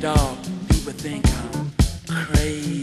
dog, people think I'm crazy.